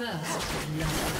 First love.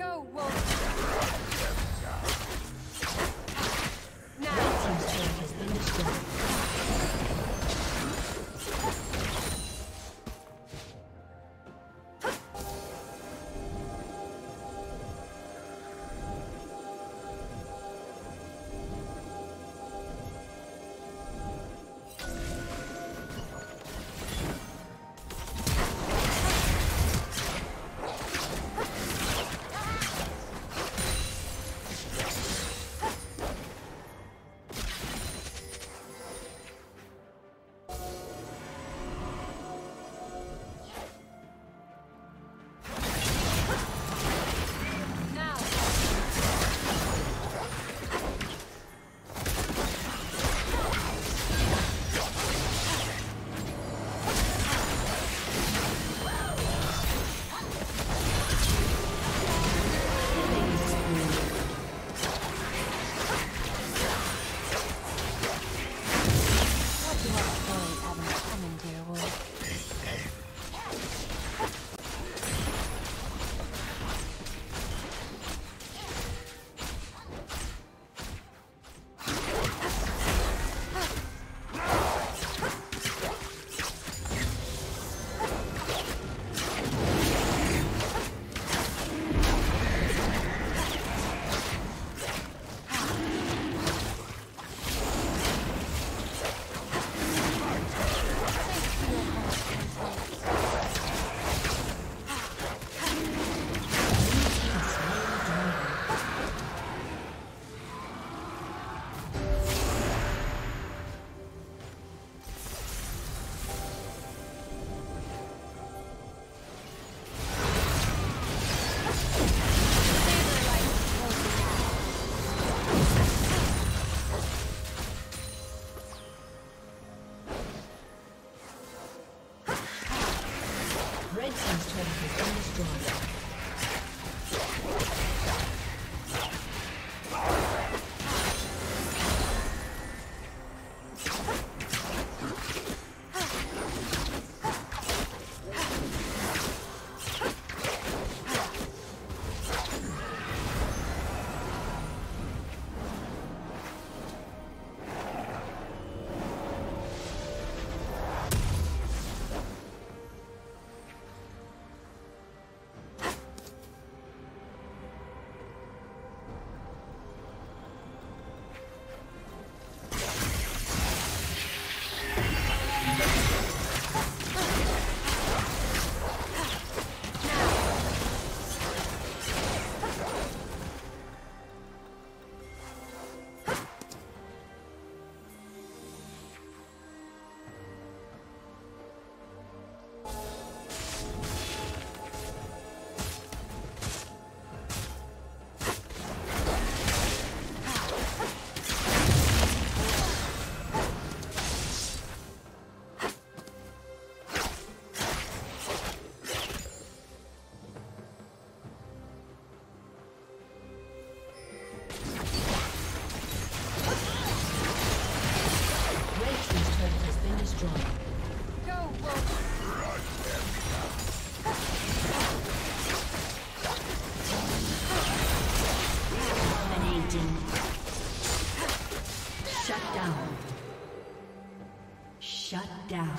Go, Wolf! Shut down.